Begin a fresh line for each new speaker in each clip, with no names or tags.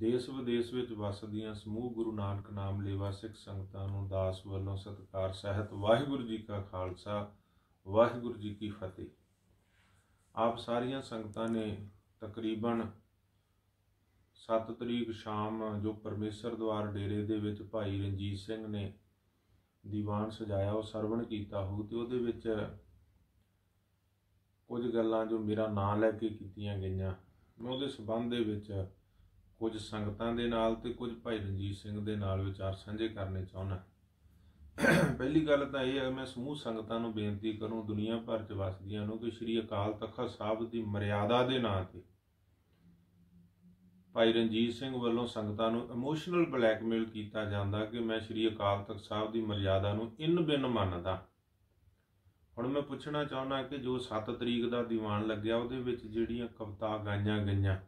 ਦੇਸ਼ ਵਿਦੇਸ਼ ਵਿੱਚ ਵਸਦੀਆਂ ਸਮੂਹ ਗੁਰੂ ਨਾਨਕ ਨਾਮ ਲੇਵਾ ਸਿੱਖ ਸੰਗਤਾਂ ਨੂੰ ਦਾਸ ਵੱਲੋਂ ਸਤਿਕਾਰ, ਸਹਿਤ ਵਾਹਿਗੁਰੂ ਜੀ ਕਾ ਖਾਲਸਾ, ਵਾਹਿਗੁਰੂ ਜੀ ਕੀ ਫਤਿਹ। ਆਪ ਸਾਰੀਆਂ ਸੰਗਤਾਂ ਨੇ ਤਕਰੀਬਨ 7 ਤਰੀਕ ਸ਼ਾਮ ਜੋ ਪਰਮੇਸ਼ਰ ਦਵਾਰ ਡੇਰੇ ਦੇ ਵਿੱਚ ਭਾਈ ਰਣਜੀਤ ਸਿੰਘ ਨੇ ਦੀਵਾਨ ਸਜਾਇਆ, ਉਹ ਸਰਵਣ ਕੀਤਾ ਹੋ, ਤੇ ਉਹਦੇ ਵਿੱਚ ਕੁਝ ਗੱਲਾਂ ਜੋ ਮੇਰਾ ਨਾਂ ਲੈ ਕੇ ਕੀਤੀਆਂ ਗਈਆਂ, ਮੈਂ ਉਹਦੇ ਸਬੰਧ ਦੇ ਵਿੱਚ ਕੁਝ ਸੰਗਤਾਂ ਦੇ ਨਾਲ ਤੇ ਕੁਝ ਭਾਈ ਰਣਜੀਤ ਸਿੰਘ ਦੇ ਨਾਲ ਵਿਚਾਰ ਸਾਂਝੇ ਕਰਨੇ ਚਾਹੁੰਦਾ ਪਹਿਲੀ ਗੱਲ ਤਾਂ ਇਹ ਹੈ, ਮੈਂ ਸਮੂਹ ਸੰਗਤਾਂ ਨੂੰ ਬੇਨਤੀ ਕਰੂੰ, ਦੁਨੀਆ ਭਰ 'ਚ ਵਸਦੀਆਂ ਨੂੰ, ਕਿ ਸ੍ਰੀ ਅਕਾਲ ਤਖਤ ਸਾਹਿਬ ਦੀ ਮਰਿਆਦਾ ਦੇ ਨਾਂ ਤੇ ਭਾਈ ਰਣਜੀਤ ਸਿੰਘ ਵੱਲੋਂ ਸੰਗਤਾਂ ਨੂੰ ਇਮੋਸ਼ਨਲ ਬਲੈਕਮੇਲ ਕੀਤਾ ਜਾਂਦਾ ਕਿ ਮੈਂ ਸ੍ਰੀ ਅਕਾਲ ਤਖਤ ਸਾਹਿਬ ਦੀ ਮਰਿਆਦਾ ਨੂੰ ਇਨ ਬਿਨ ਮੰਨਦਾ। ਹੁਣ ਮੈਂ ਪੁੱਛਣਾ ਚਾਹੁੰਦਾ ਕਿ ਜੋ 7 ਤਰੀਕ ਦਾ ਦੀਵਾਨ ਲੱਗਿਆ, ਉਹਦੇ ਵਿੱਚ ਜਿਹੜੀਆਂ ਕਵਿਤਾ ਗਾਈਆਂ ਗਈਆਂ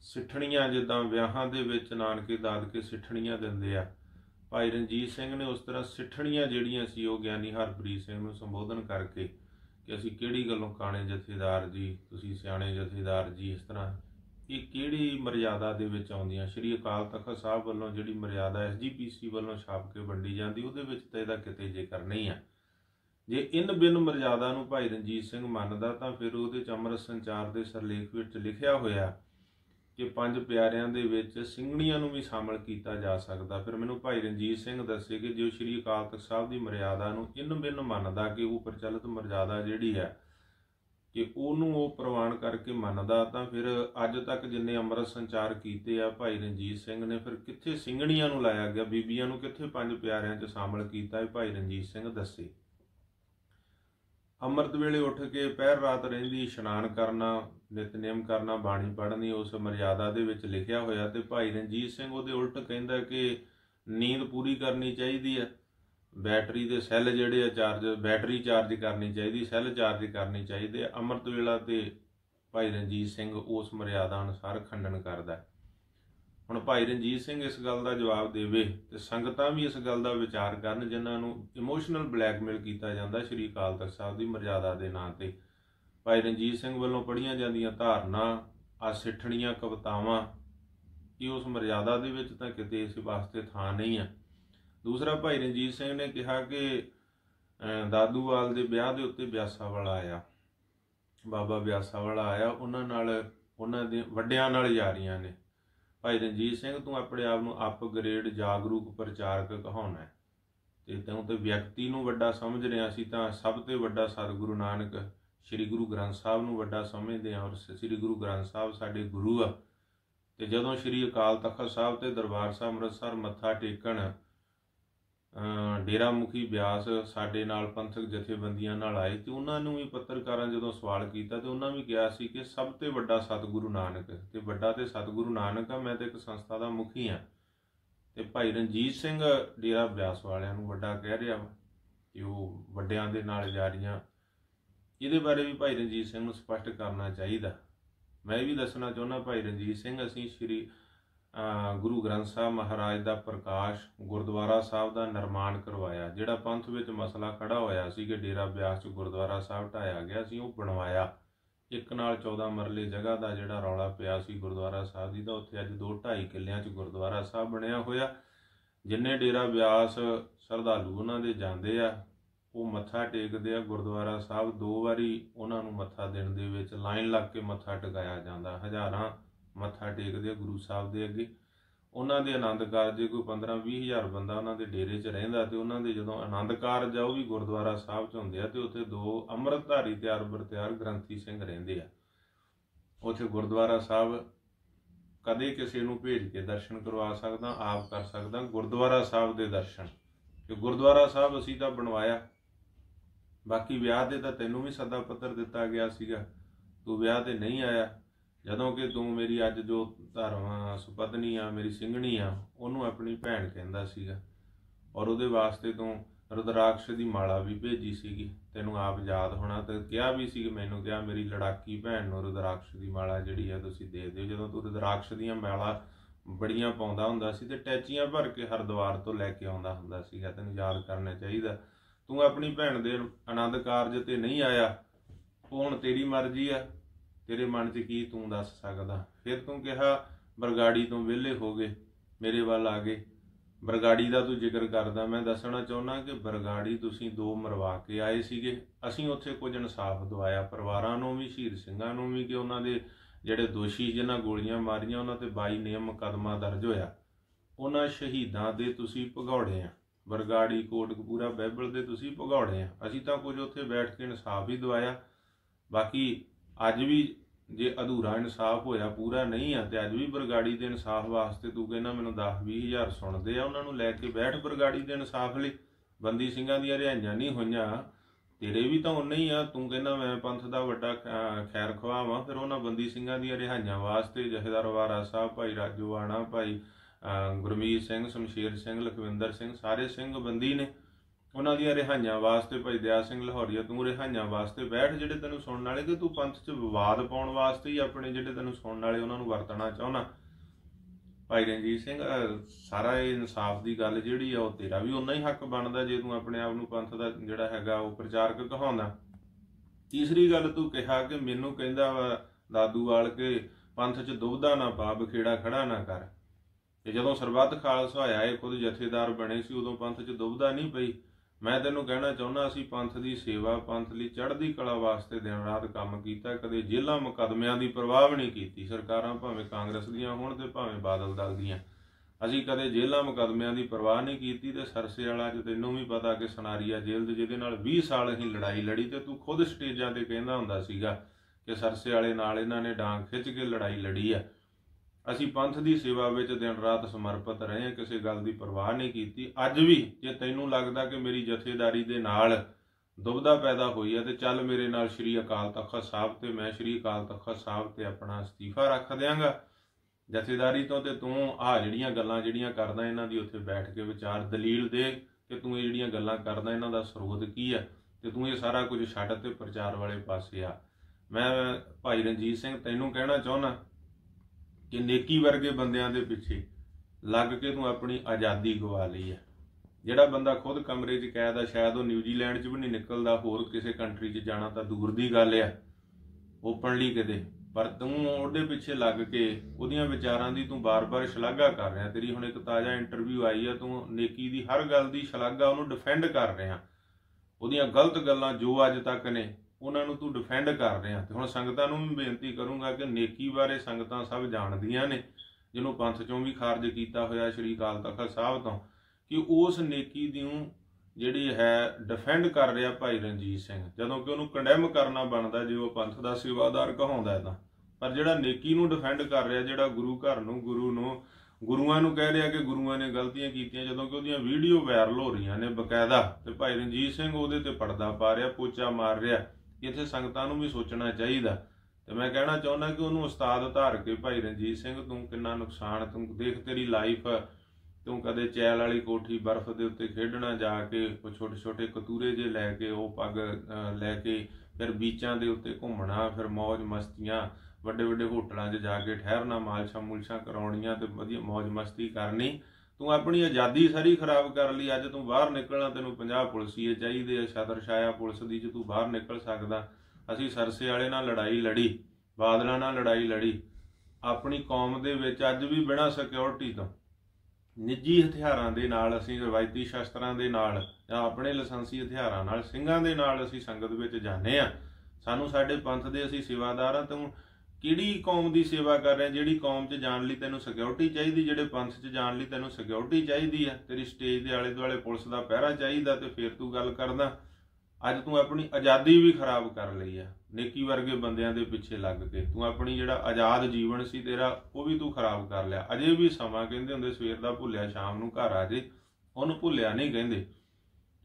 ਸਿੱਠਣੀਆਂ ਜਿੱਦਾਂ ਵਿਆਹਾਂ ਦੇ ਵਿੱਚ ਨਾਨਕੇ ਦਾਦਕੇ ਸਿੱਠਣੀਆਂ ਦਿੰਦੇ ਆ। ਭਾਈ ਰਣਜੀਤ ਸਿੰਘ ਨੇ ਉਸ ਤਰ੍ਹਾਂ ਸਿੱਠਣੀਆਂ ਜਿਹੜੀਆਂ ਸੀ ਉਹ ਗਿਆਨੀ ਹਰਪ੍ਰੀਤ ਸਿੰਘ ਨੂੰ ਸੰਬੋਧਨ ਕਰਕੇ ਕਿ ਅਸੀਂ ਕਿਹੜੀ ਗੱਲੋਂ ਕਾਣੇ ਜਥੇਦਾਰ ਜੀ, ਤੁਸੀਂ ਸਿਆਣੇ ਜਥੇਦਾਰ ਜੀ, ਇਸ ਤਰ੍ਹਾਂ ਇਹ ਕਿਹੜੀ ਮਰਿਆਦਾ ਦੇ ਵਿੱਚ ਆਉਂਦੀਆਂ? ਸ਼੍ਰੀ ਅਕਾਲ ਤਖਤ ਸਾਹਿਬ ਵੱਲੋਂ ਜਿਹੜੀ ਮਰਿਆਦਾ ਐਸਜੀਪੀਸੀ ਵੱਲੋਂ ਛਾਪ ਕੇ ਵੰਡੀ ਜਾਂਦੀ, ਉਹਦੇ ਵਿੱਚ ਤਾਂ ਇਹਦਾ ਕਿਤੇ ਜ਼ਿਕਰ ਨਹੀਂ ਆ। ਜੇ ਇਨ ਬਿਨ ਮਰਿਆਦਾ ਨੂੰ ਭਾਈ ਰਣਜੀਤ ਸਿੰਘ ਮੰਨਦਾ ਤਾਂ ਫਿਰ ਉਹਦੇ ਚ ਅੰਮ੍ਰਿਤ ਸੰਚਾਰ ਦੇ ਸਰਲੇਖ ਵਿੱਚ ਲਿਖਿਆ ਹੋਇਆ ਕਿ ਪੰਜ ਪਿਆਰਿਆਂ ਦੇ ਵਿੱਚ ਸਿੰਘਣੀਆਂ ਨੂੰ ਵੀ ਸ਼ਾਮਲ ਕੀਤਾ ਜਾ ਸਕਦਾ। ਫਿਰ ਮੈਨੂੰ ਭਾਈ ਰਣਜੀਤ ਸਿੰਘ ਦੱਸੇ ਕਿ ਜੋ ਸ਼੍ਰੀ ਅਕਾਲ ਤਖਤ ਸਾਹਿਬ ਦੀ ਮਰਿਆਦਾ ਨੂੰ ਇਨ ਬਿਨ ਮੰਨਦਾ ਕਿ ਉਹ ਪ੍ਰਚਲਿਤ ਮਰਿਆਦਾ ਜਿਹੜੀ ਹੈ ਕਿ ਉਹਨੂੰ ਉਹ ਪ੍ਰਵਾਨ ਕਰਕੇ ਮੰਨਦਾ, ਤਾਂ ਫਿਰ ਅੱਜ ਤੱਕ ਜਿੰਨੇ ਅੰਮ੍ਰਿਤ ਸੰਚਾਰ ਕੀਤੇ ਆ ਭਾਈ ਰਣਜੀਤ ਸਿੰਘ ਨੇ, ਫਿਰ ਕਿੱਥੇ ਸਿੰਘਣੀਆਂ ਨੂੰ ਲਾਇਆ ਗਿਆ, ਬੀਬੀਆਂ ਨੂੰ ਕਿੱਥੇ ਪੰਜ ਪਿਆਰਿਆਂ 'ਚ ਸ਼ਾਮਲ ਕੀਤਾ ਇਹ ਭਾਈ ਰਣਜੀਤ ਸਿੰਘ ਦੱਸੇ। ਅੰਮ੍ਰਿਤ ਵੇਲੇ ਉੱਠ ਕੇ ਪਹਿਰ ਰਾਤ ਰਹਿੰਦੀ, ਇਸ਼ਨਾਨ ਕਰਨਾ ਨਿਤਨੇਮ ਕਰਨਾ, ਬਾਣੀ ਪੜ੍ਹਨੀ, ਉਸ ਮਰਿਆਦਾ ਦੇ ਵਿੱਚ ਲਿਖਿਆ ਹੋਇਆ ਤੇ ਭਾਈ ਰਣਜੀਤ ਸਿੰਘ ਉਹਦੇ ਉਲਟ ਕਹਿੰਦਾ ਕਿ ਨੀਂਦ ਪੂਰੀ ਕਰਨੀ ਚਾਹੀਦੀ ਹੈ। ਬੈਟਰੀ ਦੇ ਸੈੱਲ ਜਿਹੜੇ ਆ ਚਾਰਜ, ਬੈਟਰੀ ਚਾਰਜ ਕਰਨੀ ਚਾਹੀਦੀ, ਸੈੱਲ ਚਾਰਜ ਕਰਨੀ ਚਾਹੀਦੇ ਅੰਮ੍ਰਿਤ ਵੇਲਾ ਤੇ ਭਾਈ ਰਣਜੀਤ ਸਿੰਘ ਉਸ ਮਰਿਆਦਾ ਅਨੁਸਾਰ ਖੰਡਨ ਕਰਦਾ ਹੁਣ ਭਾਈ ਰਣਜੀਤ ਸਿੰਘ ਇਸ ਗੱਲ ਦਾ ਜਵਾਬ ਦੇਵੇ ਤੇ ਸੰਗਤਾਂ ਵੀ ਇਸ ਗੱਲ ਦਾ ਵਿਚਾਰ ਕਰਨ, ਜਿਨ੍ਹਾਂ ਨੂੰ ਇਮੋਸ਼ਨਲ ਬਲੈਕਮੇਲ ਕੀਤਾ ਜਾਂਦਾ ਸ਼੍ਰੀ ਅਕਾਲ ਤਖਤ ਸਾਹਿਬ ਦੀ ਮਰਿਆਦਾ ਦੇ ਨਾਂ ਤੇ। ਭਾਈ ਰਣਜੀਤ ਸਿੰਘ ਵੱਲੋਂ ਪੜੀਆਂ ਜਾਂਦੀਆਂ ਧਾਰਨਾ ਆ ਸਿੱਠਣੀਆਂ ਕਵਤਾਵਾਂ, ਇਹ ਉਸ ਮਰਿਆਦਾ ਦੇ ਵਿੱਚ ਤਾਂ ਕਿਤੇ ਇਸ ਵਾਸਤੇ ਥਾਂ ਨਹੀਂ ਹੈ ਦੂਸਰਾ, ਭਾਈ ਰਣਜੀਤ ਸਿੰਘ ਨੇ ਕਿਹਾ ਕਿ ਦਾਦੂਵਾਲ ਦੇ ਵਿਆਹ ਦੇ ਉੱਤੇ ਬਿਆਸਾ ਵਾਲਾ ਆਇਆ। ਬਾਬਾ ਬਿਆਸਾ ਵਾਲਾ ਆਇਆ, ਉਹਨਾਂ ਨਾਲ, ਉਹਨਾਂ ਦੇ ਵੱਡਿਆਂ ਨਾਲ ਯਾਰੀਆਂ ਨੇ। ਭਾਈ ਰਣਜੀਤ ਸਿੰਘ, ਤੂੰ ਆਪਣੇ ਆਪ ਨੂੰ ਅਪਗ੍ਰੇਡ ਜਾਗਰੂਕ ਪ੍ਰਚਾਰਕ ਕਹਾਉਣਾ ਹੈ। ਤੇ ਤੂੰ ਤੇ ਵਿਅਕਤੀ ਨੂੰ ਵੱਡਾ ਸਮਝ ਰਿਹਾ ਸੀ, ਤਾਂ ਸਭ ਤੋਂ ਵੱਡਾ ਸਤਿਗੁਰੂ ਨਾਨਕ ਸ੍ਰੀ ਗੁਰੂ ਗ੍ਰੰਥ ਸਾਹਿਬ ਨੂੰ ਵੱਡਾ ਸਮਝਦੇ ਹਾਂ, ਔਰ ਸ੍ਰੀ ਗੁਰੂ ਗ੍ਰੰਥ ਸਾਹਿਬ ਸਾਡੇ ਗੁਰੂ ਆ। ਤੇ ਜਦੋਂ ਸ੍ਰੀ ਅਕਾਲ ਤਖਤ ਸਾਹਿਬ ਤੇ ਦਰਬਾਰ ਸਾਹਿਬ ਅੰਮ੍ਰਿਤਸਰ ਮੱਥਾ ਟੇਕਣ ਡੇਰਾ ਮੁਖੀ ਬਿਆਸ ਸਾਡੇ ਨਾਲ ਪੰਥਕ ਜਥੇਬੰਦੀਆਂ ਨਾਲ ਆਏ ਤੇ ਉਹਨਾਂ ਨੂੰ ਵੀ ਪੱਤਰਕਾਰਾਂ ਜਦੋਂ ਸਵਾਲ ਕੀਤਾ ਤੇ ਉਹਨਾਂ ਵੀ ਕਿਹਾ ਸੀ ਕਿ ਸਭ ਤੋਂ ਵੱਡਾ ਸਤਿਗੁਰੂ ਨਾਨਕ ਤੇ ਵੱਡਾ ਤੇ ਸਤਿਗੁਰੂ ਨਾਨਕ ਆ, ਮੈਂ ਤੇ ਇੱਕ ਸੰਸਥਾ ਦਾ ਮੁਖੀ ਆ ਤੇ ਭਾਈ ਰਣਜੀਤ ਸਿੰਘ ਡੇਰਾ ਬਿਆਸ ਵਾਲਿਆਂ ਨੂੰ ਵੱਡਾ ਕਹਿ ਰਿਹਾ ਵਾ ਕਿ ਉਹ ਵੱਡਿਆਂ ਦੇ ਨਾਲ ਜਾ ਰਹੀਆਂ। ਇਹਦੇ ਬਾਰੇ ਵੀ ਭਾਈ ਰਣਜੀਤ ਸਿੰਘ ਨੂੰ ਸਪਸ਼ਟ ਕਰਨਾ ਚਾਹੀਦਾ। ਮੈਂ ਵੀ ਦੱਸਣਾ ਚਾਹੁੰਦਾ, ਭਾਈ ਰਣਜੀਤ ਸਿੰਘ, ਅਸੀਂ ਸ਼੍ਰੀ ਗੁਰੂ ਗ੍ਰੰਥ ਸਾਹਿਬ ਮਹਾਰਾਜ ਦਾ ਪ੍ਰਕਾਸ਼ ਗੁਰਦੁਆਰਾ ਸਾਹਿਬ ਦਾ ਨਿਰਮਾਣ ਕਰਵਾਇਆ। ਜਿਹੜਾ ਪੰਥ ਵਿੱਚ ਮਸਲਾ ਖੜਾ ਹੋਇਆ ਸੀ ਕਿ ਡੇਰਾ ਬਿਆਸ 'ਚ ਗੁਰਦੁਆਰਾ ਸਾਹਿਬ ਢਾਇਆ ਗਿਆ ਸੀ, ਉਹ ਬਣਵਾਇਆ। ਇੱਕ ਨਾਲ 14 ਮਰਲੇ ਜਗ੍ਹਾ ਦਾ ਜਿਹੜਾ ਰੌਲਾ ਪਿਆ ਸੀ ਗੁਰਦੁਆਰਾ ਸਾਹਿਬ ਦੀ ਦਾ ਉੱਥੇ ਅੱਜ 2 2.5 ਕਿੱਲਿਆਂ 'ਚ ਗੁਰਦੁਆਰਾ ਸਾਹਿਬ ਬਣਿਆ ਹੋਇਆ। ਜਿੰਨੇ ਡੇਰਾ ਬਿਆਸ ਸਰਦਾਲੂ ਉਹਨਾਂ ਦੇ ਜਾਂਦੇ ਆ, ਉਹ ਮੱਥਾ ਟੇਕਦੇ ਆ ਗੁਰਦੁਆਰਾ ਸਾਹਿਬ। ਦੋ ਵਾਰੀ ਉਹਨਾਂ ਨੂੰ ਮੱਥਾ ਦੇਣ ਦੇ ਵਿੱਚ ਲਾਈਨ ਲੱਗ ਕੇ ਮੱਥਾ ਟਿਕਾਇਆ ਜਾਂਦਾ। ਹਜ਼ਾਰਾਂ ਮੱਥਾ ਟੇਕਦੇ ਆ ਗੁਰੂ ਸਾਹਿਬ ਦੇ ਅੱਗੇ। ਉਹਨਾਂ ਦੇ ਆਨੰਦ ਕਾਰਜ ਕੋਈ 15 20 ਹਜ਼ਾਰ ਬੰਦਾ ਉਹਨਾਂ ਦੇ ਡੇਰੇ 'ਚ ਰਹਿੰਦਾ ਤੇ ਉਹਨਾਂ ਦੇ ਜਦੋਂ ਆਨੰਦ ਕਾਰਜ ਆ, ਉਹ ਵੀ ਗੁਰਦੁਆਰਾ ਸਾਹਿਬ 'ਚ ਹੁੰਦੇ ਆ ਤੇ ਉੱਥੇ ਦੋ ਅੰਮ੍ਰਿਤਧਾਰੀ ਤਿਆਰ ਬਰਤਿਆਰ ਗ੍ਰੰਥੀ ਸਿੰਘ ਰਹਿੰਦੇ ਆ। ਉੱਥੇ ਗੁਰਦੁਆਰਾ ਸਾਹਿਬ ਕਦੇ ਕਿਸੇ ਨੂੰ ਭੇਜ ਕੇ ਦਰਸ਼ਨ ਕਰਵਾ ਸਕਦਾ, ਆਪ ਕਰ ਸਕਦਾ, ਗੁਰਦੁਆਰਾ ਸਾਹਿਬ ਦੇ ਦਰਸ਼ਨ। ਕਿ ਗੁਰਦੁਆਰਾ ਸਾਹਿਬ ਅਸੀਂ ਤਾਂ ਬਣਵਾਇਆ। ਬਾਕੀ ਵਿਆਹ ਦੇ ਤਾਂ ਤੈਨੂੰ ਵੀ ਸੱਦਾ ਪੱਤਰ ਦਿੱਤਾ ਗਿਆ ਸੀਗਾ। ਤੂੰ ਵਿਆਹ ਤੇ ਨਹੀਂ ਆਇਆ। ਜਦੋਂ ਕਿ ਤੂੰ ਮੇਰੀ ਅੱਜ ਜੋ ਧਰਮ, ਸੁਪਤਨੀ ਆ, ਮੇਰੀ ਸਿੰਘਣੀ ਆ, ਉਹਨੂੰ ਆਪਣੀ ਭੈਣ ਕਹਿੰਦਾ ਸੀਗਾ। ਔਰ ਉਹਦੇ ਵਾਸਤੇ ਤੂੰ ਰੁਦਰਾਕਸ਼ ਦੀ ਮਾਲਾ ਵੀ ਭੇਜੀ ਸੀਗੀ। ਤੈਨੂੰ ਆਪ ਯਾਦ ਹੋਣਾ ਤੇ ਕਿਹਾ ਵੀ ਸੀ ਕਿ ਮੈਨੂੰ ਕਿਹਾ, ਮੇਰੀ ਲੜਾਕੀ ਭੈਣ ਨੂੰ ਰੁਦਰਾਕਸ਼ ਦੀ ਮਾਲਾ ਜਿਹੜੀ ਆ ਤੁਸੀਂ ਦੇ ਦਿਓ। ਜਦੋਂ ਤੂੰ ਰੁਦਰਾਕਸ਼ ਦੀਆਂ ਮਾਲਾ ਬੜੀਆਂ ਪਾਉਂਦਾ ਹੁੰਦਾ ਸੀ ਤੇ ਟੈਚੀਆਂ ਭਰ ਕੇ ਹਰਦੁਆਰ ਤੋਂ ਲੈ ਕੇ ਆਉਂਦਾ ਹੁੰਦਾ ਸੀਗਾ, ਤੈਨੂੰ ਯਾਦ ਕਰਨਾ ਚਾਹੀਦਾ। ਤੂੰ ਆਪਣੀ ਭੈਣ ਦੇ ਆਨੰਦ ਕਾਰਜ ਤੇ ਨਹੀਂ ਆਇਆ। ਹੁਣ ਤੇਰੀ ਮਰਜ਼ੀ ਆ। ਤੇਰੇ ਮਨ 'ਚ ਕੀ ਤੂੰ ਦੱਸ ਸਕਦਾ? ਫਿਰ ਤੂੰ ਕਿਹਾ, ਬਰਗਾੜੀ ਤੋਂ ਵਿਹਲੇ ਹੋ ਗਏ, ਮੇਰੇ ਵੱਲ ਆ ਗਏ। ਬਰਗਾੜੀ ਦਾ ਤੂੰ ਜ਼ਿਕਰ ਕਰਦਾ, ਮੈਂ ਦੱਸਣਾ ਚਾਹੁੰਦਾ ਕਿ ਬਰਗਾੜੀ ਤੁਸੀਂ ਦੋ ਮਰਵਾ ਕੇ ਆਏ ਸੀਗੇ। ਅਸੀਂ ਉੱਥੇ ਕੁਝ ਇਨਸਾਫ ਦਵਾਇਆ, ਪਰਿਵਾਰਾਂ ਨੂੰ ਵੀ, ਸ਼ਹੀਦ ਸਿੰਘਾਂ ਨੂੰ ਵੀ, ਕਿ ਉਹਨਾਂ ਦੇ ਜਿਹੜੇ ਦੋਸ਼ੀ ਜਿਨ੍ਹਾਂ ਗੋਲੀਆਂ ਮਾਰੀਆਂ, ਉਹਨਾਂ ਤੇ 22 ਨੇਮ ਮੁਕੱਦਮਾ ਦਰਜ ਹੋਇਆ। ਉਹਨਾਂ ਸ਼ਹੀਦਾਂ ਦੇ ਤੁਸੀਂ ਭਗੌੜੇ ਆ। ਬਰਗਾੜੀ ਕੋਟਕਪੂਰਾ ਬਾਈਬਲ ਦੇ ਤੁਸੀਂ ਭਗੌੜੇ ਆ। ਅਸੀਂ ਤਾਂ ਕੁਝ ਉੱਥੇ ਬੈਠ ਕੇ ਇਨਸਾਫ ਹੀ ਦਵਾਇਆ। ਬਾਕੀ ਅੱਜ ਵੀ ਜੇ ਅਧੂਰਾ ਇਨਸਾਫ ਹੋਇਆ, ਪੂਰਾ ਨਹੀਂ ਆ, ਤੇ ਅੱਜ ਵੀ ਬਰਗਾੜੀ ਦੇ ਇਨਸਾਫ ਵਾਸਤੇ ਤੂੰ ਕਹਿੰਦਾ ਮੈਨੂੰ 10 20000 ਸੁਣਦੇ ਆ, ਉਹਨਾਂ ਨੂੰ ਲੈ ਕੇ ਬੈਠ ਬਰਗਾੜੀ ਦੇ ਇਨਸਾਫ ਲਈ। ਬੰਦੀ ਸਿੰਘਾਂ ਦੀਆਂ ਰਿਹਾਈਆਂ ਨਹੀਂ ਹੋਈਆਂ। ਤੇਰੇ ਵੀ ਤਾਂ ਉਨੇ ਹੀ ਆ, ਤੂੰ ਕਹਿੰਦਾ ਮੈਂ ਪੰਥ ਦਾ ਵੱਡਾ ਖੈਰ ਖਵਾਵਾਂ, ਫਿਰ ਉਹਨਾਂ ਬੰਦੀ ਸਿੰਘਾਂ ਦੀਆਂ ਰਿਹਾਈਆਂ ਵਾਸਤੇ ਜਹੇਦਾਰ ਵਾਰਾ ਸਾਹਿਬ, ਭਾਈ ਰਾਜੂਆਣਾ ਭਾਈ ਗੁਰਮੀਤ ਸਿੰਘ, ਸ਼ਮਸ਼ੀਰ ਸਿੰਘ, ਲਖਵਿੰਦਰ ਸਿੰਘ, ਸਾਰੇ ਸਿੰਘ ਬੰਦੀ ਨੇ। ਉਹਨਾਂ ਦੀਆਂ ਰਿਹਾਈਆਂ ਵਾਸਤੇ ਭਾਈ ਦਿਆ ਸਿੰਘ ਲਾਹੌਰੀਆ, ਤੂੰ ਰਿਹਾਈਆਂ ਵਾਸਤੇ ਬੈਠ ਜਿਹੜੇ ਤੈਨੂੰ ਸੁਣਨ ਵਾਲੇ ਕਿ ਤੂੰ ਪੰਥ 'ਚ ਵਿਵਾਦ ਪਾਉਣ ਵਾਸਤੇ ਹੀ ਆਪਣੇ ਜਿਹੜੇ ਤੈਨੂੰ ਸੁਣਨ ਵਾਲੇ ਉਹਨਾਂ ਨੂੰ ਵਰਤਣਾ ਚਾਹਣਾ ਭਾਈ ਰਣਜੀਤ ਸਿੰਘ ਸਾਰਾ ਇਹ ਇਨਸਾਫ ਦੀ ਗੱਲ ਜਿਹੜੀ ਆ, ਉਹ ਤੇਰਾ ਵੀ ਉਨਾ ਹੀ ਹੱਕ ਬਣਦਾ ਜੇ ਤੂੰ ਆਪਣੇ ਆਪ ਨੂੰ ਪੰਥ ਦਾ ਜਿਹੜਾ ਹੈਗਾ ਉਹ ਪ੍ਰਚਾਰਕ ਕਹਾਉਂਦਾ। ਤੀਸਰੀ ਗੱਲ ਤੂੰ ਕਿਹਾ ਕਿ ਮੈਨੂੰ ਕਹਿੰਦਾ ਵਾ, ਦਾਦੂ ਵਾਲ ਕੇ ਪੰਥ 'ਚ ਦੁਬਦਾ ਨਾ ਪਾ, ਬਖੇੜਾ ਖੜਾ ਨਾ ਕਰ। ਤੇ ਜਦੋਂ ਸਰਬੱਤ ਖਾਲਸਾ ਹੋਇਆ ਇਹ ਖੁਦ ਜਥੇਦਾਰ ਬਣੇ ਸੀ, ਉਦੋਂ ਪੰਥ 'ਚ ਦੁਬਦਾ ਨਹੀਂ ਪਈ। ਮੈਂ ਤੈਨੂੰ ਕਹਿਣਾ ਚਾਹੁੰਦਾ, ਅਸੀਂ ਪੰਥ ਦੀ ਸੇਵਾ, ਪੰਥ ਲਈ ਚੜ੍ਹਦੀ ਕਲਾ ਵਾਸਤੇ ਦਿਨ ਰਾਤ ਕੰਮ ਕੀਤਾ, ਕਦੇ ਜੇਲ੍ਹਾਂ ਮੁਕਦਮਿਆਂ ਦੀ ਪਰਵਾਹ ਵੀ ਨਹੀਂ ਕੀਤੀ, ਸਰਕਾਰਾਂ ਭਾਵੇਂ ਕਾਂਗਰਸ ਦੀਆਂ ਹੋਣ ਤੇ ਭਾਵੇਂ ਬਾਦਲ ਦਲ ਦੀਆਂ। ਅਸੀਂ ਕਦੇ ਜੇਲ੍ਹਾਂ ਮੁਕਦਮਿਆਂ ਦੀ ਪਰਵਾਹ ਨਹੀਂ ਕੀਤੀ ਤੇ ਸਰਸੇ ਵਾਲਾ ਜੇ ਤੈਨੂੰ ਵੀ ਪਤਾ ਕਿ ਸਨਾਰੀਆ ਜੇਲ੍ਹ ਦੇ, ਜਿਹਦੇ ਨਾਲ 20 ਸਾਲ ਅਸੀਂ ਲੜਾਈ ਲੜੀ ਤੇ ਤੂੰ ਖੁਦ ਸਟੇਜਾਂ ਤੇ ਕਹਿੰਦਾ ਹੁੰਦਾ ਸੀਗਾ ਕਿ ਸਰਸੇ ਵਾਲੇ ਨਾਲ ਇਹਨਾਂ ਨੇ ਡਾਂਗ ਖਿੱਚ ਕੇ ਲੜਾਈ ਲੜੀ ਆ। ਅਸੀਂ ਪੰਥ ਦੀ ਸੇਵਾ ਵਿੱਚ ਦਿਨ ਰਾਤ ਸਮਰਪਿਤ ਰਹੇ ਹਾਂ, ਕਿਸੇ ਗੱਲ ਦੀ ਪਰਵਾਹ ਨਹੀਂ ਕੀਤੀ। ਅੱਜ ਵੀ ਜੇ ਤੈਨੂੰ ਲੱਗਦਾ ਕਿ ਮੇਰੀ ਜਥੇਦਾਰੀ ਦੇ ਨਾਲ ਦੁਬਦਾ ਪੈਦਾ ਹੋਈ ਹੈ, ਤੇ ਚੱਲ ਮੇਰੇ ਨਾਲ ਸ਼੍ਰੀ ਅਕਾਲ ਤਖਤ ਸਾਹਿਬ ਤੇ ਮੈਂ ਸ਼੍ਰੀ ਅਕਾਲ ਤਖਤ ਸਾਹਿਬ ਤੇ ਆਪਣਾ ਅਸਤੀਫਾ ਰੱਖ ਦਿਆਂਗਾ। ਜਥੇਦਾਰੀ ਤੋਂ ਤੇ ਤੂੰ ਆ ਜਿਹੜੀਆਂ ਗੱਲਾਂ ਜਿਹੜੀਆਂ ਕਰਦਾ ਇਹਨਾਂ ਦੀ ਉੱਥੇ ਬੈਠ ਕੇ ਵਿਚਾਰ ਦਲੀਲ ਦੇ ਕਿ ਤੂੰ ਇਹ ਜਿਹੜੀਆਂ ਗੱਲਾਂ ਕਰਦਾ ਇਹਨਾਂ ਦਾ ਸਰੋਤ ਕੀ ਹੈ, ਤੇ ਤੂੰ ਇਹ ਸਾਰਾ ਕੁਝ ਛੱਡ ਤੇ ਪ੍ਰਚਾਰ ਵਾਲੇ ਪਾਸੇ ਆ। ਮੈਂ ਭਾਈ ਰਣਜੀਤ ਸਿੰਘ ਤੈਨੂੰ ਕਹਿਣਾ ਚਾਹੁੰਦਾ ਕਿ ਨੇਕੀ ਵਰਗੇ ਬੰਦਿਆਂ ਦੇ ਪਿੱਛੇ ਲੱਗ ਕੇ ਤੂੰ ਆਪਣੀ ਆਜ਼ਾਦੀ ਗਵਾ ਲਈ ਹੈ। ਜਿਹੜਾ ਬੰਦਾ ਖੁਦ ਕਮਰੇ 'ਚ ਕੈਦ ਆ, ਸ਼ਾਇਦ ਉਹ ਨਿਊਜ਼ੀਲੈਂਡ 'ਚ ਵੀ ਨਹੀਂ ਨਿਕਲਦਾ, ਹੋਰ ਕਿਸੇ ਕੰਟਰੀ 'ਚ ਜਾਣਾ ਤਾਂ ਦੂਰ ਦੀ ਗੱਲ ਆ। ਓਪਨਲੀ ਕਿਤੇ। ਪਰ ਤੂੰ ਉਹਦੇ ਪਿੱਛੇ ਲੱਗ ਕੇ ਉਹਦੀਆਂ ਵਿਚਾਰਾਂ ਦੀ ਤੂੰ ਬਾਰ-ਬਾਰ ਸ਼ਲਾਘਾ ਕਰ ਰਿਹਾ। ਤੇਰੀ ਹੁਣ ਇੱਕ ਤਾਜ਼ਾ ਇੰਟਰਵਿਊ ਆਈ ਆ, ਤੂੰ ਨੇਕੀ ਦੀ ਹਰ ਗੱਲ ਦੀ ਸ਼ਲਾਘਾ ਉਹਨੂੰ ਡਿਫੈਂਡ ਕਰ ਰਿਹਾ। ਉਹਦੀਆਂ ਗਲਤ ਗੱਲਾਂ ਜੋ ਅੱਜ ਤੱਕ ਨੇ ਉਹਨਾਂ ਨੂੰ ਤੂੰ ਡਿਫੈਂਡ ਕਰ ਰਿਹਾ ਤੇ ਹੁਣ ਸੰਗਤਾਂ ਨੂੰ ਵੀ ਬੇਨਤੀ ਕਰੂੰਗਾ ਕਿ ਨੇਕੀ ਬਾਰੇ ਸੰਗਤਾਂ ਸਭ ਜਾਣਦੀਆਂ ਨੇ, ਜਿਹਨੂੰ ਪੰਥ ਚੋਂ ਵੀ ਖਾਰਜ ਕੀਤਾ ਹੋਇਆ ਸ਼੍ਰੀ ਅਕਾਲ ਤਖਤ ਸਾਹਿਬ ਤੋਂ, ਕਿ ਉਸ ਨੇਕੀ ਦੀ ਜਿਹੜੀ ਹੈ ਡਿਫੈਂਡ ਕਰ ਰਿਹਾ ਭਾਈ ਰਣਜੀਤ ਸਿੰਘ। ਜਦੋਂ ਕਿ ਉਹਨੂੰ ਕੰਡੈਮ ਕਰਨਾ ਬਣਦਾ, ਜੇ ਉਹ ਪੰਥ ਦਾ ਸੇਵਾਦਾਰ ਕਹਾਉਂਦਾ ਹੈ ਤਾਂ। ਪਰ ਜਿਹੜਾ ਨੇਕੀ ਨੂੰ ਡਿਫੈਂਡ ਕਰ ਰਿਹਾ, ਜਿਹੜਾ ਗੁਰੂ ਘਰ ਨੂੰ, ਗੁਰੂ ਨੂੰ, ਗੁਰੂਆਂ ਨੂੰ ਕਹਿ ਰਿਹਾ ਕਿ ਗੁਰੂਆਂ ਨੇ ਗਲਤੀਆਂ ਕੀਤੀਆਂ, ਜਦੋਂ ਕਿ ਉਹਦੀਆਂ ਵੀਡੀਓ ਵਾਇਰਲ ਹੋ ਰਹੀਆਂ ਨੇ ਬਕਾਇਦਾ, ਤੇ ਭਾਈ ਰਣਜੀਤ ਸਿੰਘ ਉਹਦੇ ਤੇ ਪਰਦਾ ਪਾ ਰਿਹਾ, ਪੋਚਾ ਮਾਰ ਰਿਹਾ। ਇੱਥੇ ਸੰਗਤਾਂ ਨੂੰ ਵੀ ਸੋਚਣਾ ਚਾਹੀਦਾ। ਤੇ ਮੈਂ ਕਹਿਣਾ ਚਾਹੁੰਦਾ ਕਿ ਉਹਨੂੰ ਉਸਤਾਦ ਧਾਰ ਕੇ ਭਾਈ ਰਣਜੀਤ ਸਿੰਘ, ਤੂੰ ਕਿੰਨਾ ਨੁਕਸਾਨ, ਤੂੰ ਦੇਖ ਤੇਰੀ ਲਾਈਫ ਤੂੰ ਕਦੇ ਚੈਲ ਵਾਲੀ ਕੋਠੀ ਬਰਫ਼ ਦੇ ਉੱਤੇ ਖੇਡਣਾ ਜਾ ਕੇ, ਉਹ ਛੋਟੇ ਛੋਟੇ ਕਤੂਰੇ ਜੇ ਲੈ ਕੇ, ਉਹ ਪੱਗ ਲੈ ਕੇ, ਫਿਰ ਬੀਚਾਂ ਦੇ ਉੱਤੇ ਘੁੰਮਣਾ, ਫਿਰ ਮौज ਮਸਤੀਆਂ ਵੱਡੇ ਵੱਡੇ ਹੋਟਲਾਂ 'ਚ ਜਾ ਕੇ ਠਹਿਰਨਾ ਮਾਲਸ਼ਾਂ ਮੁਲਸ਼ਾਂ ਕਰਾਉਣੀਆਂ, ਤੇ ਵਧੀਆ ਮौज ਮਸਤੀ ਕਰਨੀ। ਤੂੰ ਆਪਣੀ ਆਜ਼ਾਦੀ ਸਾਰੀ ਖਰਾਬ ਕਰ ਲਈ, ਅੱਜ ਤੂੰ ਬਾਹਰ ਨਿਕਲਣਾ, ਤੈਨੂੰ 50 ਪੁਲਿਸੀਏ ਚਾਹੀਦੇ ਆ ਛਤਰ ਛਾਇਆ ਪੁਲਿਸ ਦੀ, ਜੇ ਤੂੰ ਬਾਹਰ ਨਿਕਲ ਸਕਦਾ, ਅਸੀਂ ਸਰਸੇ ਵਾਲੇ ਨਾਲ ਲੜਾਈ ਲੜੀ, ਬਾਦਲਾਂ ਨਾਲ ਲੜਾਈ ਲੜੀ। ਆਪਣੀ ਕੌਮ ਦੇ ਵਿੱਚ ਅੱਜ ਵੀ ਬਿਨਾਂ ਸਿਕਿਉਰਿਟੀ ਤੋਂ, ਨਿੱਜੀ ਹਥਿਆਰਾਂ ਦੇ ਨਾਲ ਅਸੀਂ ਰਵਾਇਤੀ ਸ਼ਸਤਰਾਂ ਦੇ ਨਾਲ ਜਾਂ ਆਪਣੇ ਲਾਇਸੈਂਸੀ ਹਥਿਆਰਾਂ ਨਾਲ, ਸਿੰਘਾਂ ਦੇ ਨਾਲ ਅਸੀਂ ਸੰਗਤ ਵਿੱਚ ਜਾਂਦੇ ਆ ਸਾਨੂੰ ਸਾਡੇ ਪੰਥ ਦੇ ਅਸੀਂ ਸੇਵਾਦਾਰ ਸੇਵਾਦਾਰਾਂ ਤੂੰ ਕਿਹੜੀ ਕੌਮ ਦੀ ਸੇਵਾ ਕਰ ਰਿਹਾ, ਜਿਹੜੀ ਕੌਮ 'ਚ ਜਾਣ ਲਈ ਤੈਨੂੰ ਸਿਕਿਉਰਿਟੀ ਚਾਹੀਦੀ, ਜਿਹੜੇ ਪੰਥ 'ਚ ਜਾਣ ਲਈ ਤੈਨੂੰ ਸਿਕਿਉਰਿਟੀ ਚਾਹੀਦੀ ਆ, ਤੇਰੀ ਸਟੇਜ ਦੇ ਆਲੇ ਦੁਆਲੇ ਪੁਲਿਸ ਦਾ ਪਹਿਰਾ ਚਾਹੀਦਾ ਤੇ ਫਿਰ ਤੂੰ ਗੱਲ ਕਰਦਾ। ਅੱਜ ਤੂੰ ਆਪਣੀ ਆਜ਼ਾਦੀ ਵੀ ਖਰਾਬ ਕਰ ਲਈ ਆ, ਨੇਕੀ ਵਰਗੇ ਬੰਦਿਆਂ ਦੇ ਪਿੱਛੇ ਲੱਗ ਕੇ। ਤੂੰ ਆਪਣੀ ਜਿਹੜਾ ਆਜ਼ਾਦ ਜੀਵਨ ਸੀ ਤੇਰਾ, ਉਹ ਵੀ ਤੂੰ ਖਰਾਬ ਕਰ ਲਿਆ। ਅਜੇ ਵੀ ਸਮਾਂ ਕਹਿੰਦੇ ਹੁੰਦੇ, ਸਵੇਰ ਦਾ ਭੁੱਲਿਆ, ਸ਼ਾਮ ਨੂੰ ਘਰ ਆ ਜੇ। ਉਹਨੂੰ ਭੁੱਲਿਆ ਨਹੀਂ ਕਹਿੰਦੇ।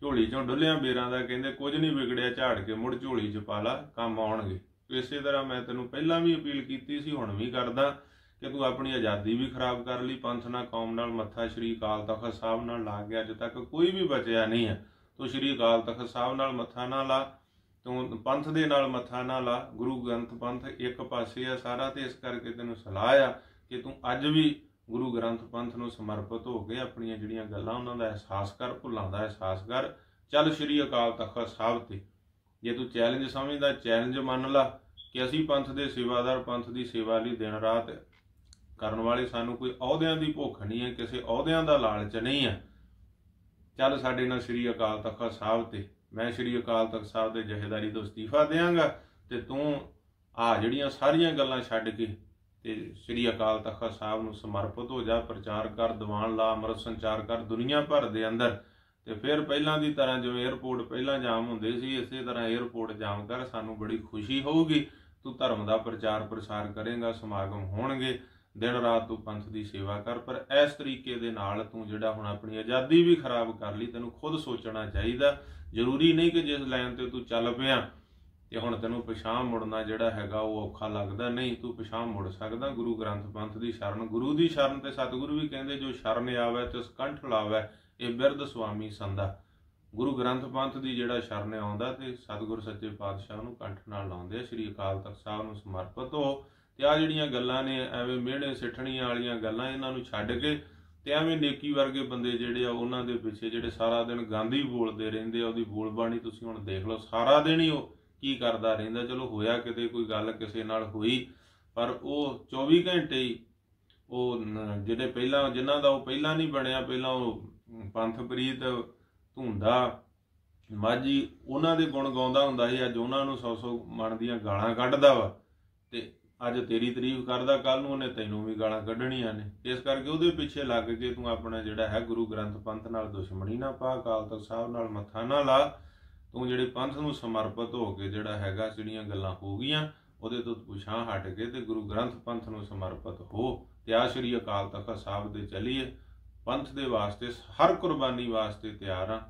ਝੋਲੀ ਚੋਂ ਡੁੱਲਿਆਂ ਬੇਰਾਂ ਦਾ ਕਹਿੰਦੇ, ਕੁਝ ਨਹੀਂ ਵਿਗੜਿਆ, ਝਾੜ ਕੇ ਮੁੜ ਝੋਲੀ 'ਚ ਪਾ ਲਾ, ਕੰਮ ਆਉਣਗੇ। ਇਸੇ ਤਰ੍ਹਾਂ ਮੈਂ ਤੈਨੂੰ ਪਹਿਲਾਂ ਵੀ ਅਪੀਲ ਕੀਤੀ ਸੀ, ਹੁਣ ਵੀ ਕਰਦਾ ਕਿ ਤੂੰ ਆਪਣੀ ਆਜ਼ਾਦੀ ਵੀ ਖਰਾਬ ਕਰ ਲਈ, ਪੰਥ ਨਾਲ, ਕੌਮ ਨਾਲ, ਮੱਥਾ ਸ਼੍ਰੀ ਅਕਾਲ ਤਖਤ ਸਾਹਿਬ ਨਾਲ ਲਾ ਕੇ ਅੱਜ ਤੱਕ ਕੋਈ ਵੀ ਬਚਿਆ ਨਹੀਂ ਹੈ। ਤੂੰ ਸ਼੍ਰੀ ਅਕਾਲ ਤਖਤ ਸਾਹਿਬ ਨਾਲ ਮੱਥਾ ਨਾ ਲਾ, ਤੂੰ ਪੰਥ ਦੇ ਨਾਲ ਮੱਥਾ ਨਾ ਲਾ, ਗੁਰੂ ਗ੍ਰੰਥ ਪੰਥ ਇੱਕ ਪਾਸੇ ਆ ਸਾਰਾ ਤੇ ਇਸ ਕਰਕੇ ਤੈਨੂੰ ਸਲਾਹ ਆ ਕਿ ਤੂੰ ਅੱਜ ਵੀ ਗੁਰੂ ਗ੍ਰੰਥ ਪੰਥ ਨੂੰ ਸਮਰਪਿਤ ਹੋ ਕੇ ਆਪਣੀਆਂ ਜਿਹੜੀਆਂ ਗੱਲਾਂ ਉਹਨਾਂ ਦਾ ਅਹਿਸਾਸ ਕਰ, ਭੁੱਲਾਂ ਦਾ ਅਹਿਸਾਸ ਕਰ, ਚੱਲ ਸ਼੍ਰੀ ਅਕਾਲ ਤਖਤ ਸਾਹਿਬ ਤੇ। ਜੇ ਤੂੰ ਚੈਲੰਜ ਸਮਝਦਾ ਚੈਲੰਜ ਮੰਨ ਲਾ ਕਿ ਅਸੀਂ ਪੰਥ ਦੇ ਸੇਵਾਦਾਰ, ਪੰਥ ਦੀ ਸੇਵਾ ਲਈ ਦਿਨ ਰਾਤ ਕਰਨ ਵਾਲੇ, ਸਾਨੂੰ ਕੋਈ ਅਹੁਦਿਆਂ ਦੀ ਭੁੱਖ ਨਹੀਂ ਹੈ, ਕਿਸੇ ਅਹੁਦਿਆਂ ਦਾ ਲਾਲਚ ਨਹੀਂ ਹੈ। ਚੱਲ ਸਾਡੇ ਨਾਲ ਸ੍ਰੀ ਅਕਾਲ ਤਖਤ ਸਾਹਿਬ ਤੇ, ਮੈਂ ਸ੍ਰੀ ਅਕਾਲ ਤਖਤ ਸਾਹਿਬ ਦੇ ਜਹੇਦਾਰੀ ਤੋਂ ਅਸਤੀਫਾ ਦੇਵਾਂਗਾ ਤੇ ਤੂੰ ਆ ਜਿਹੜੀਆਂ ਸਾਰੀਆਂ ਗੱਲਾਂ ਛੱਡ ਕੇ ਤੇ ਸ੍ਰੀ ਅਕਾਲ ਤਖਤ ਸਾਹਿਬ ਨੂੰ ਸਮਰਪਿਤ ਹੋ ਜਾ, ਪ੍ਰਚਾਰ ਕਰ, ਦੀਵਾਨ ਲਾ, ਅੰਮ੍ਰਿਤ ਸੰਚਾਰ ਕਰ, ਦੁਨੀਆ ਭਰ ਦੇ ਅੰਦਰ ਤੇ ਫਿਰ ਪਹਿਲਾਂ ਦੀ ਤਰ੍ਹਾਂ ਜਿਵੇਂ 에어ਪੋਰਟ ਪਹਿਲਾਂ ਜਾਮ ਹੁੰਦੇ ਸੀ, ਇਸੇ ਤਰ੍ਹਾਂ 에어ਪੋਰਟ ਜਾਮ ਕਰ ਸਾਨੂੰ ਬੜੀ ਖੁਸ਼ੀ ਹੋਊਗੀ। ਤੂੰ ਧਰਮ ਦਾ ਪ੍ਰਚਾਰ ਪ੍ਰਸਾਰ ਕਰੇਗਾ, ਸਮਾਗਮ ਹੋਣਗੇ, ਦਿਨ ਰਾਤ ਤੂੰ ਪੰਥ ਦੀ ਸੇਵਾ ਕਰ, ਪਰ ਇਸ ਤਰੀਕੇ ਦੇ ਨਾਲ ਤੂੰ ਜਿਹੜਾ ਹੁਣ ਆਪਣੀ ਆਜ਼ਾਦੀ ਵੀ ਖਰਾਬ ਕਰ ਲਈ, ਤੈਨੂੰ ਖੁਦ ਸੋਚਣਾ ਚਾਹੀਦਾ। ਜ਼ਰੂਰੀ ਨਹੀਂ ਕਿ ਜਿਸ ਲਾਈਨ ਤੇ ਤੂੰ ਚੱਲ ਪਿਆ ਕਿ ਹੁਣ ਤੈਨੂੰ ਪਛਾਣ ਮੁੜਨਾ ਜਿਹੜਾ ਹੈਗਾ ਉਹ ਔਖਾ ਲੱਗਦਾ। ਨਹੀਂ, ਤੂੰ ਪਛਾਣ ਮੁੜ ਸਕਦਾ। ਗੁਰੂ ਗ੍ਰੰਥ ਪੰਥ ਦੀ ਸ਼ਰਨ, ਗੁਰੂ ਦੀ ਸ਼ਰਨ ਤੇ ਸਤਿਗੁਰੂ ਵੀ ਕਹਿੰਦੇ, ਜੋ ਸ਼ਰਨ ਆਵੇ ਤੇ ਕੰਠ ਲਾਵੇ, ਇਹ ਬਿਰਧ ਸੁਆਮੀ ਸੰਦਾ ਗੁਰੂ ਗ੍ਰੰਥ ਪੰਥ ਦੀ ਜਿਹੜਾ ਸ਼ਰਨ ਆਉਂਦਾ ਤੇ ਸਤਿਗੁਰ ਸੱਚੇ ਪਾਤਸ਼ਾਹ ਨੂੰ ਕੰਠ ਨਾਲ ਲਾਉਂਦੇ ਆ। ਸ੍ਰੀ ਅਕਾਲ ਤਖਤ ਸਾਹਿਬ ਨੂੰ ਸਮਰਪਿਤ ਹੋ ਤੇ ਆ ਜਿਹੜੀਆਂ ਗੱਲਾਂ ਨੇ, ਐਵੇਂ ਮਿਹਣੇ ਸਿੱਠਣੀਆਂ ਵਾਲੀਆਂ ਗੱਲਾਂ ਇਹਨਾਂ ਨੂੰ ਛੱਡ ਕੇ ਤੇ ਐਵੇਂ ਨੇਕੀ ਵਰਗੇ ਬੰਦੇ ਜਿਹੜੇ ਆ, ਉਹਨਾਂ ਦੇ ਪਿੱਛੇ ਜਿਹੜੇ ਸਾਰਾ ਦਿਨ ਗਾਂਧੀ ਬੋਲਦੇ ਰਹਿੰਦੇ ਆ, ਉਹਦੀ ਬੋਲਬਾਣੀ ਤੁਸੀਂ ਹੁਣ ਦੇਖ ਲਓ, ਸਾਰਾ ਦਿਨ ਹੀ ਉਹ ਕੀ ਕਰਦਾ ਰਹਿੰਦਾ, ਚਲੋ ਹੋਇਆ ਕਿਤੇ, ਕੋਈ ਗੱਲ ਕਿਸੇ ਨਾਲ ਹੋਈ, ਪਰ ਉਹ 24 ਘੰਟੇ ਹੀ ਉਹ ਜਿਹੜੇ ਪਹਿਲਾਂ, ਜਿਨ੍ਹਾਂ ਦਾ ਉਹ ਪਹਿਲਾਂ ਨਹੀਂ ਬਣਿਆ, ਪਹਿਲਾਂ ਉਹ ਪੰਥ ਪ੍ਰੀਤ ਧੁੰਦਾ, ਮਾਝੀ, ਉਹਨਾਂ ਦੇ ਗੁਣ ਗਾਉਂਦਾ ਹੁੰਦਾ ਸੀ, ਅੱਜ ਉਹਨਾਂ ਨੂੰ ਸੌ ਸੌ ਮਨ ਦੀਆਂ ਗਾਲਾਂ ਕੱਢਦਾ ਵਾ, ਤੇ ਅੱਜ ਤੇਰੀ ਤਾਰੀਫ ਕਰਦਾ ਕੱਲ ਨੂੰ ਉਹਨੇ ਤੈਨੂੰ ਵੀ ਗਾਲਾਂ ਕੱਢਣੀਆਂ ਨੇ। ਇਸ ਕਰਕੇ ਉਹਦੇ ਪਿੱਛੇ ਲੱਗ ਕੇ ਤੂੰ ਆਪਣਾ ਜਿਹੜਾ ਹੈ ਗੁਰੂ ਗ੍ਰੰਥ ਪੰਥ ਨਾਲ ਦੁਸ਼ਮਣੀ ਨਾ ਪਾ, ਅਕਾਲ ਤਖਤ ਸਾਹਿਬ ਨਾਲ ਮੱਥਾ ਨਾ ਲਾ ਤੂੰ ਜਿਹੜੇ ਪੰਥ ਨੂੰ ਸਮਰਪਿਤ ਹੋ ਕੇ ਜਿਹੜਾ ਹੈਗਾ ਜਿਹੜੀਆਂ ਗੱਲਾਂ ਹੋ ਗਈਆਂ, ਉਹਦੇ ਤੋਂ ਪੁਛਾਂ ਹਟ ਕੇ ਤੇ ਗੁਰੂ ਗ੍ਰੰਥ ਪੰਥ ਨੂੰ ਸਮਰਪਿਤ ਹੋ। ਤੇ ਸ਼੍ਰੀ ਅਕਾਲ ਤਖਤ ਸਾਹਿਬ ਦੇ ਚੱਲੀਏ। ਪੰਥ ਦੇ ਵਾਸਤੇ ਹਰ ਕੁਰਬਾਨੀ ਵਾਸਤੇ ਤਿਆਰ ਆ।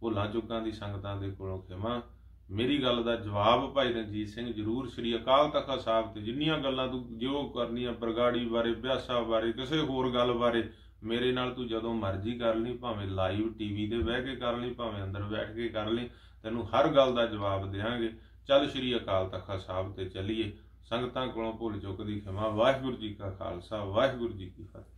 ਭੁੱਲਾਂ ਚੁੱਕਾਂ ਦੀ ਸੰਗਤਾਂ ਦੇ ਕੋਲੋਂ ਖਿਮਾ। ਮੇਰੀ ਗੱਲ ਦਾ ਜਵਾਬ ਭਾਈ ਰਣਜੀਤ ਸਿੰਘ ਜਰੂਰ ਸ਼੍ਰੀ ਅਕਾਲ ਤਖਤ ਸਾਹਿਬ ਤੇ ਜਿੰਨੀਆਂ ਗੱਲਾਂ ਤੂੰ ਜੋ ਕਰਨੀਆਂ, ਬਰਗਾੜੀ ਬਾਰੇ ਬਿਆਸਾ ਬਾਰੇ, ਕਿਸੇ ਹੋਰ ਗੱਲ ਬਾਰੇ, ਮੇਰੇ ਨਾਲ ਤੂੰ ਜਦੋਂ ਮਰਜ਼ੀ ਕਰ ਲਈ, ਭਾਵੇਂ ਲਾਈਵ ਟੀਵੀ ਤੇ ਬਹਿ ਕੇ ਕਰ ਲਈ, ਭਾਵੇਂ ਅੰਦਰ ਬੈਠ ਕੇ ਕਰ ਲਈ ਤੈਨੂੰ ਹਰ ਗੱਲ ਦਾ ਜਵਾਬ ਦੇਵਾਂਗੇ ਚੱਲ ਸ਼੍ਰੀ ਅਕਾਲ ਤਖਤ ਸਾਹਿਬ ਤੇ ਚੱਲੀਏ। ਸੰਗਤਾਂ ਕੋਲੋਂ ਭੁੱਲ ਚੁੱਕ ਦੀ ਖਿਮਾ। ਵਾਹਿਗੁਰੂ ਜੀ ਕਾ ਖਾਲਸਾ, ਵਾਹਿਗੁਰੂ ਜੀ ਕੀ ਫਤਿਹ।